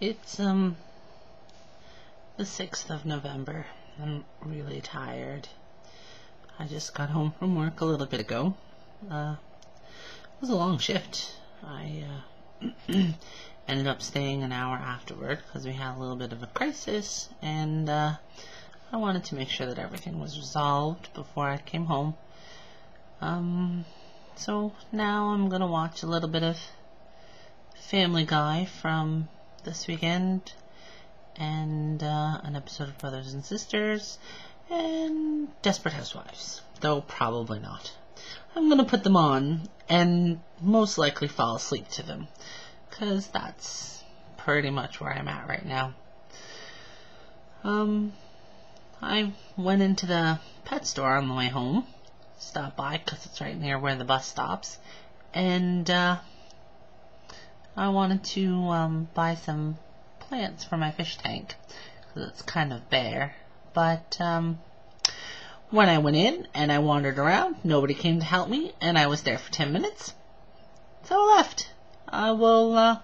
It's um the 6th of November. I'm really tired. I just got home from work a little bit ago. Uh, it was a long shift. I uh, ended up staying an hour afterward because we had a little bit of a crisis and uh, I wanted to make sure that everything was resolved before I came home. Um, so now I'm going to watch a little bit of Family Guy from this weekend and uh, an episode of Brothers and Sisters and Desperate Housewives, though probably not. I'm going to put them on and most likely fall asleep to them because that's pretty much where I'm at right now. Um, I went into the pet store on the way home, stopped by because it's right near where the bus stops, and uh, I wanted to um, buy some plants for my fish tank because it's kind of bare. But um, when I went in and I wandered around, nobody came to help me, and I was there for 10 minutes. So I left. I will uh,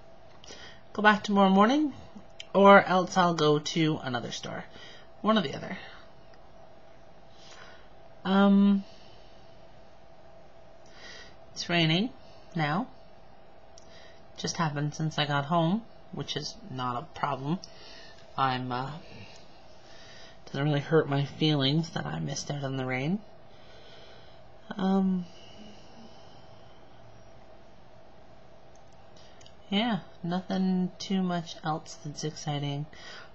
go back tomorrow morning, or else I'll go to another store. One or the other. Um, it's raining now. Just happened since I got home which is not a problem. I'm, uh, doesn't really hurt my feelings that I missed out on the rain. Um, yeah, nothing too much else that's exciting.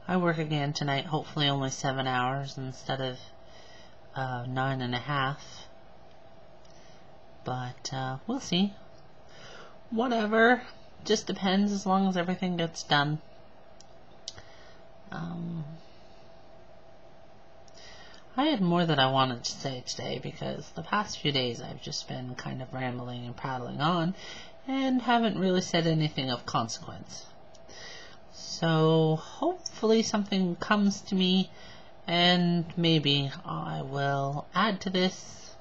I work again tonight, hopefully only seven hours instead of uh, nine and a half. But uh, we'll see. Whatever just depends as long as everything gets done. Um, I had more that I wanted to say today because the past few days I've just been kind of rambling and prattling on and haven't really said anything of consequence. So hopefully something comes to me and maybe I will add to this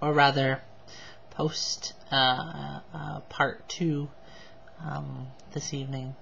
or rather post uh, uh, part two um, this evening.